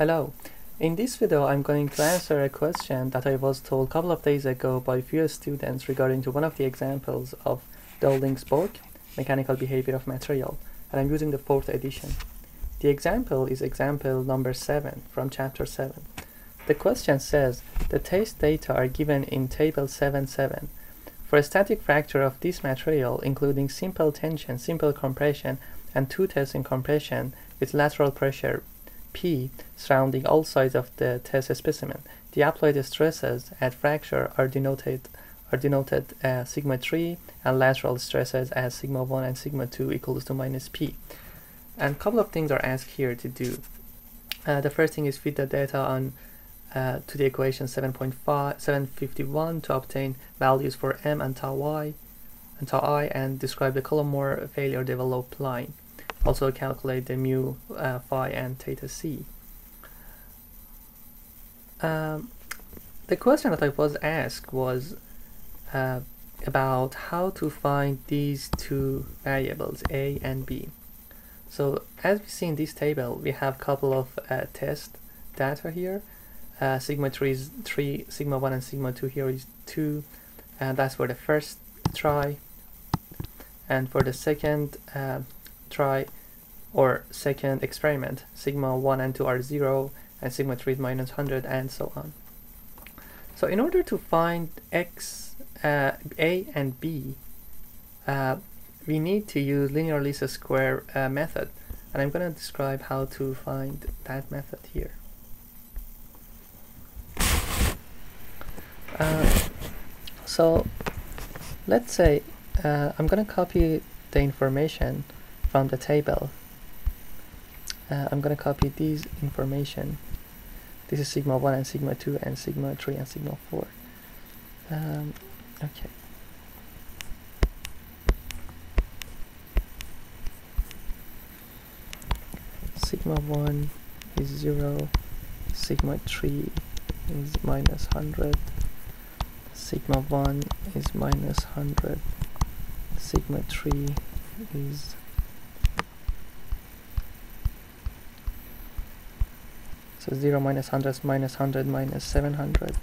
Hello. In this video, I'm going to answer a question that I was told a couple of days ago by a few students regarding to one of the examples of Dowling's book, Mechanical Behavior of Material, and I'm using the fourth edition. The example is example number 7 from chapter 7. The question says, the test data are given in table 7.7. For a static fracture of this material, including simple tension, simple compression, and two tests in compression with lateral pressure P surrounding all sides of the test specimen. The applied stresses at fracture are denoted are denoted as sigma 3 and lateral stresses as sigma 1 and sigma 2 equals to minus P. And a couple of things are asked here to do. Uh, the first thing is feed the data on uh, to the equation 7.5 751 to obtain values for m and tau y and tau i and describe the Coulomb-Mohr failure developed line also calculate the mu uh, phi and theta c. Um, the question that I was asked was uh, about how to find these two variables a and b. So as we see in this table, we have a couple of uh, test data here. Uh, sigma 3 is 3, sigma 1 and sigma 2 here is 2, and that's for the first try. And for the second uh, try or second experiment, sigma 1 and 2 are 0 and sigma 3 is minus 100 and so on. So in order to find x, uh, a and b, uh, we need to use linear least square uh, method and I'm going to describe how to find that method here. Uh, so let's say uh, I'm going to copy the information from the table. Uh, I'm gonna copy these information. This is sigma 1 and sigma 2 and sigma 3 and sigma 4 um, okay. Sigma 1 is 0 sigma 3 is minus 100 sigma 1 is minus 100 sigma 3 is So 0 minus 100 is minus 100 minus 700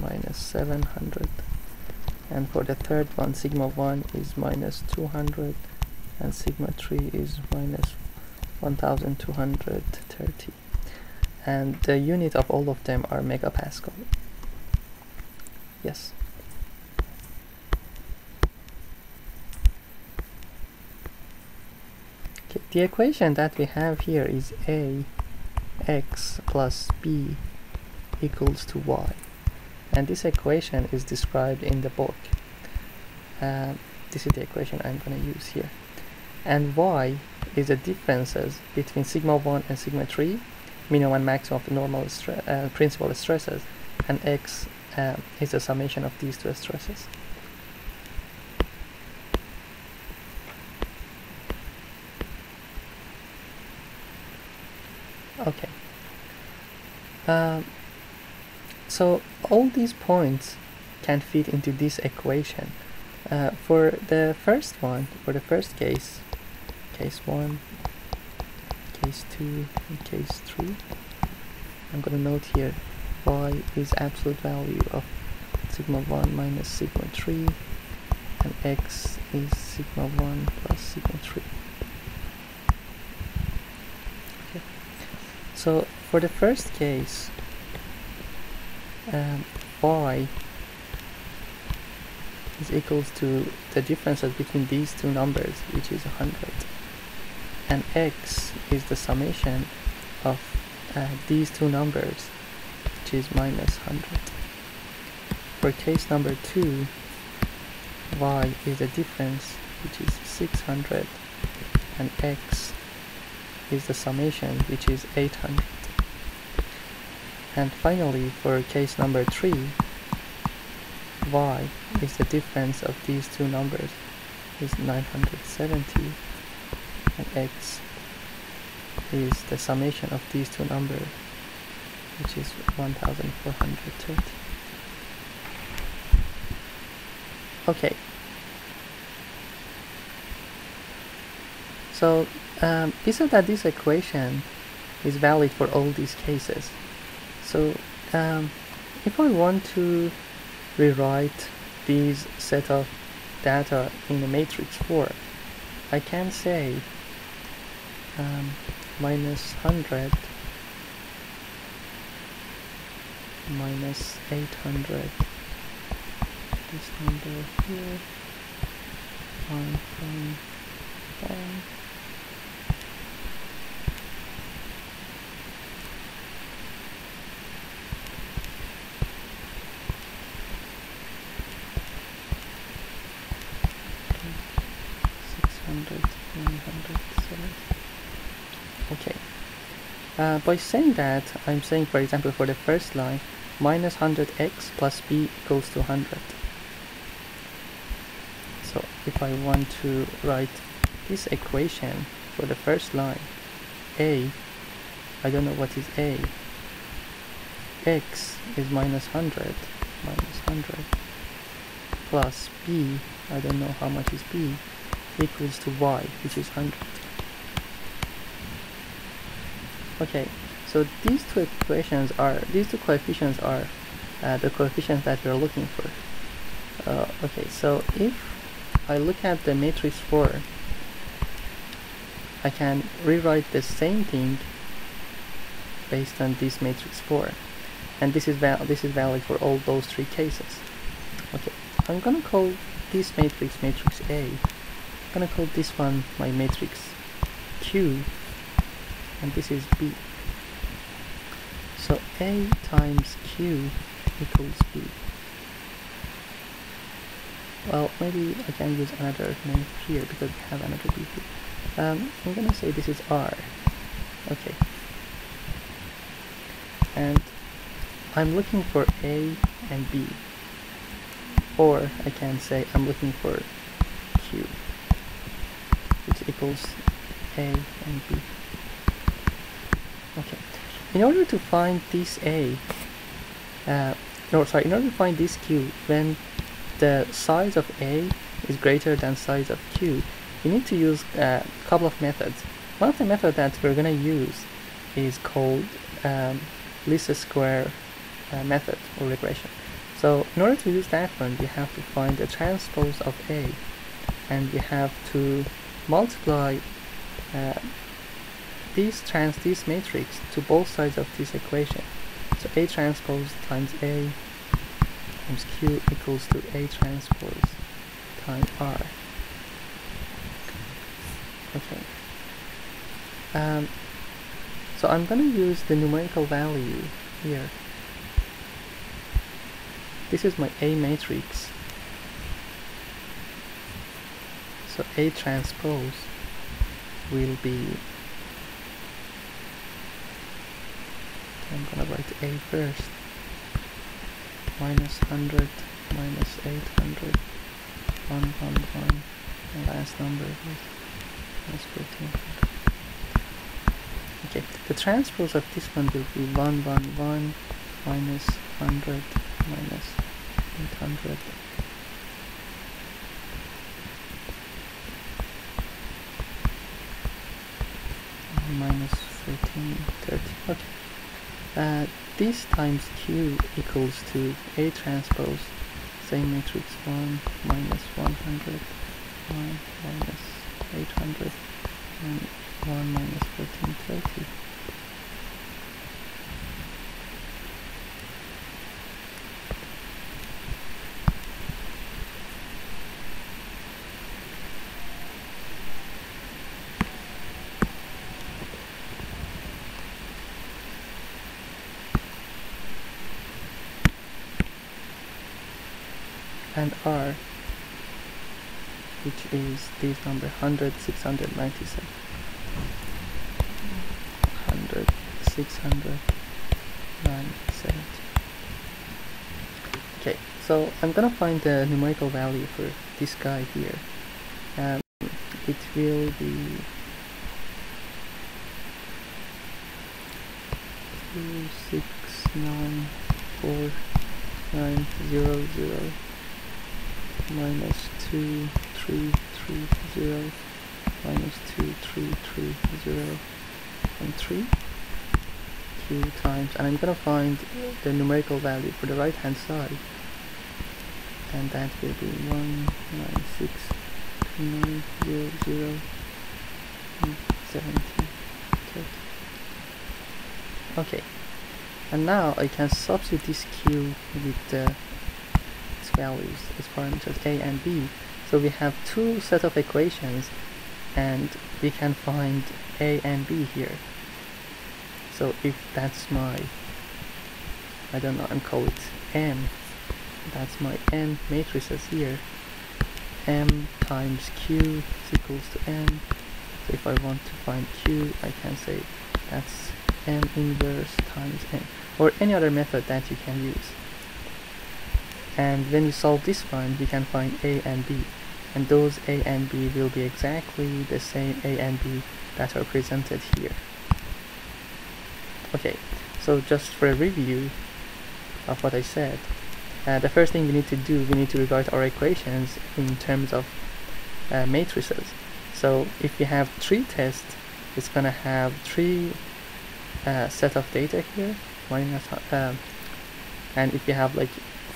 minus 700 and for the third one sigma 1 is minus 200 and sigma 3 is minus 1230 and the unit of all of them are megapascal yes The equation that we have here is a x plus b equals to y. And this equation is described in the book. Uh, this is the equation I'm going to use here. And y is the differences between sigma 1 and sigma 3 minimum and maximum of the normal uh, principal stresses and x uh, is the summation of these two stresses okay. Um, so all these points can fit into this equation. Uh, for the first one for the first case case 1 case 2 and case 3 I'm gonna note here y is absolute value of sigma 1 minus sigma 3 and x is sigma 1 plus sigma 3 So for the first case, um, y is equals to the differences between these two numbers, which is 100. And x is the summation of uh, these two numbers, which is minus 100. For case number 2, y is the difference, which is 600, and x is the summation which is 800 and finally for case number 3 y is the difference of these two numbers is 970 and x is the summation of these two numbers which is 1430 okay. So um, we said that this equation is valid for all these cases. So um, if I want to rewrite this set of data in a matrix form, I can say um, minus 100 minus 800 this number here 1.5 okay. Uh, by saying that I'm saying for example for the first line minus 100x plus b equals to 100 so if I want to write this equation for the first line a I don't know what is a. x is minus 100 minus 100 plus b I don't know how much is b equals to y, which is 100. Okay, so these two equations are, these two coefficients are uh, the coefficients that we're looking for. Uh, okay, so if I look at the matrix 4, I can rewrite the same thing based on this matrix 4 and this is val this is valid for all those three cases okay I'm gonna call this matrix matrix A gonna call this one my matrix Q and this is B. So A times Q equals B. Well, maybe I can use another name here because we have another B here. Um, I'm gonna say this is R. Okay. And I'm looking for A and B. Or I can say I'm looking for Q, equals A and B. Okay. In order to find this A, uh, no, sorry, in order to find this Q, when the size of A is greater than size of Q, you need to use a couple of methods. One of the methods that we're going to use is called um, least square uh, method or regression. So in order to use that one, you have to find the transpose of A and you have to multiply uh, this trans this matrix to both sides of this equation. So A transpose times A times Q equals to A transpose times R. Okay. Um, so I'm going to use the numerical value here. This is my A matrix. So A transpose will be I'm gonna write A first. Minus 100 minus 800 1 1 1 the last number is minus 1400 okay the transpose of this one will be 1 1 1 minus 100 minus 800 minus 1330 okay uh, this times q equals to A transpose, same matrix 1 minus 100, 1 minus 800, and 1 minus 1430. And R which is this number 100 697 100 697 okay so I'm gonna find the numerical value for this guy here. Um, it will be two six nine four nine zero zero minus 2, 3, 3, 0, minus 2, 3, 3, 0, and 3 q times. And I'm gonna find the numerical value for the right hand side. And that will be 1, 9, 6, 2, 9, 0, 0, 70, 30. Okay, and now I can substitute this q with the values, its parameters a and b. So we have two set of equations and we can find a and b here. So if that's my, I don't know, I'm call it m, that's my m matrices here, m times q is equals to n. So if I want to find q, I can say that's m inverse times n, or any other method that you can use. And when you solve this one, you can find a and b, and those a and b will be exactly the same a and b that are presented here. Okay, so just for a review of what I said, uh, the first thing we need to do, we need to rewrite our equations in terms of uh, matrices. So if you have three tests, it's gonna have three uh, set of data here, minus, uh, and if you have like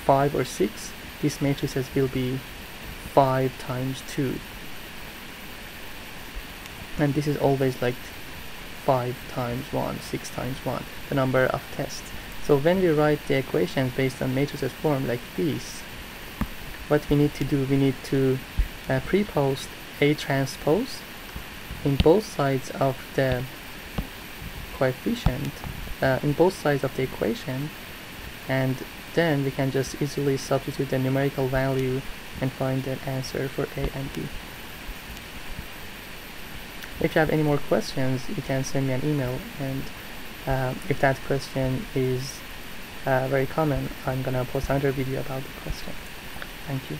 five or six, these matrices will be five times two. And this is always like 5 times 1, 6 times 1, the number of tests. So when we write the equations based on matrices form like this, what we need to do, we need to uh, pre-post A transpose in both sides of the coefficient, uh, in both sides of the equation, and then we can just easily substitute the numerical value and find the answer for A and B. If you have any more questions, you can send me an email and uh, if that question is uh, very common, I'm gonna post another video about the question. Thank you.